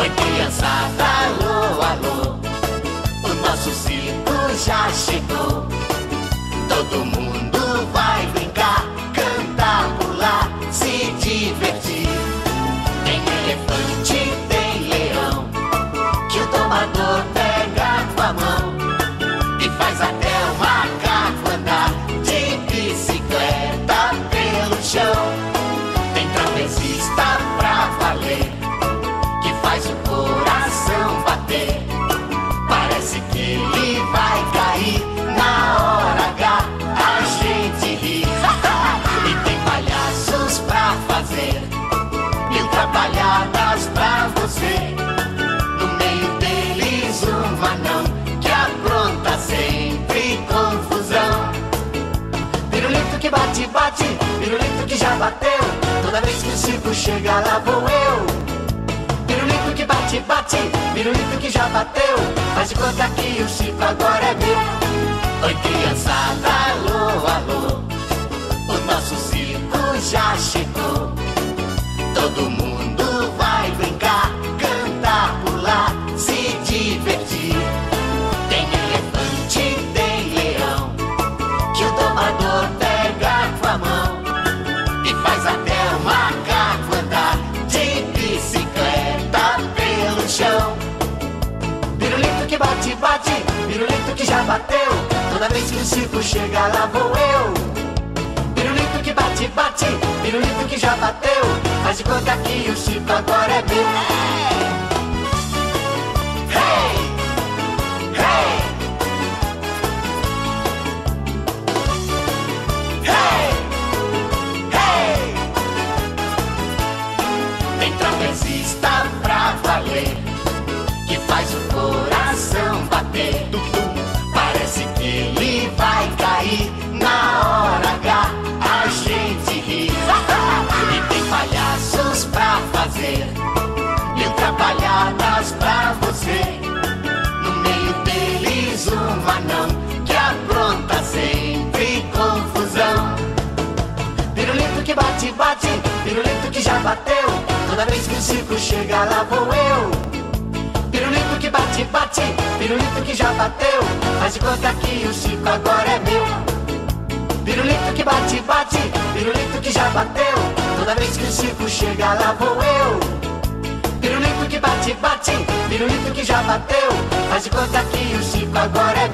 Oi, criançada, alô, alô. O nosso circo já chegou. Que bate, bate, pirulito que já bateu. Toda vez que o circo chega, lá vou eu. Pirulito que bate, bate, pirulito que já bateu. Faz de conta que o circo agora é meu. Oi, criançada, alô, alô. O nosso circo já chegou. Todo mundo bateu. Toda vez que o circo chega, lá vou eu. Pirulito que bate, bate, pirulito que já bateu. Faz de conta que o circo agora é meu. Hey! Hey! Hey! Hey! Tem trapezista pra valer, que bate, bate, pirulito que já bateu. Toda vez que o circo chega, lá vou eu. Pirulito que bate, bate, pirulito que já bateu. Faz de conta que o circo agora é meu. Pirulito que bate, bate, pirulito que já bateu. Toda vez que o circo chega, lá vou eu. Pirulito que bate, bate, pirulito que já bateu. Faz de conta que o circo agora